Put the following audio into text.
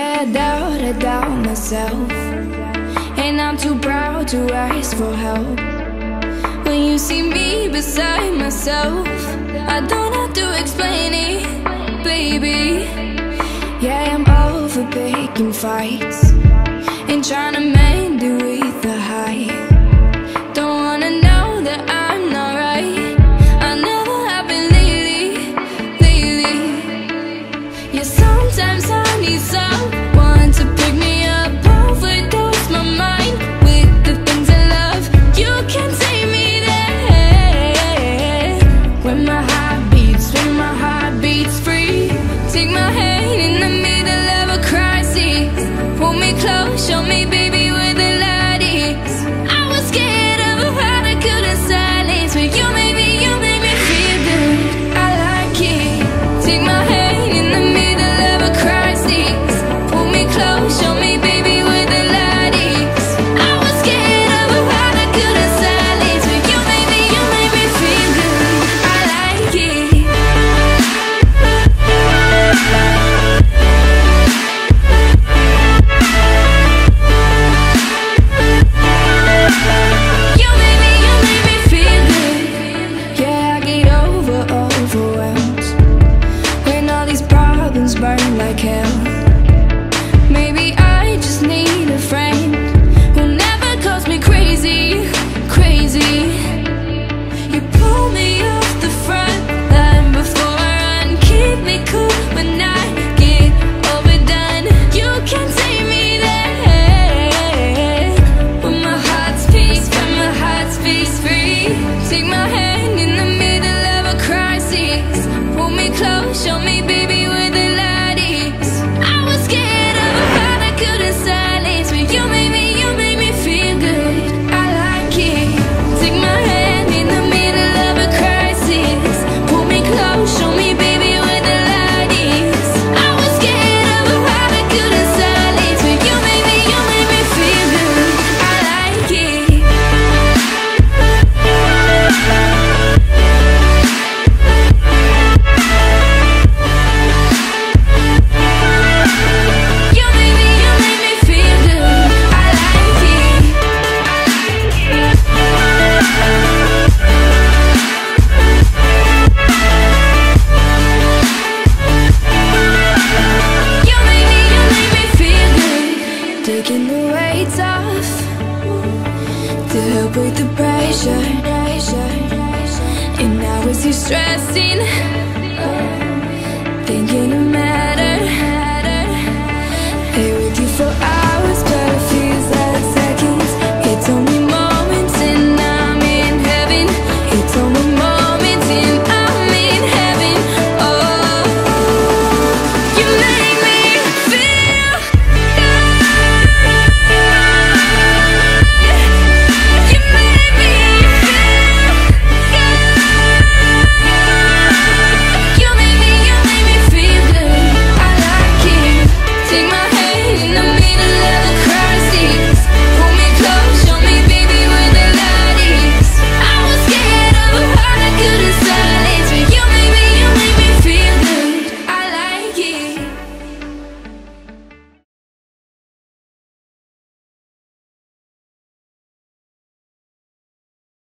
Yeah, I doubt, I doubt myself. And I'm too proud to ask for help. When you see me beside myself I don't have to explain it, baby. Yeah, I'm over picking fights And trying to mend it with a high. Don't wanna know that I'm not right. I never have been lately, lately. Yeah, sometimes I need some. taking the weights off. To help with the pressure. And now it's you stressing. Thinking of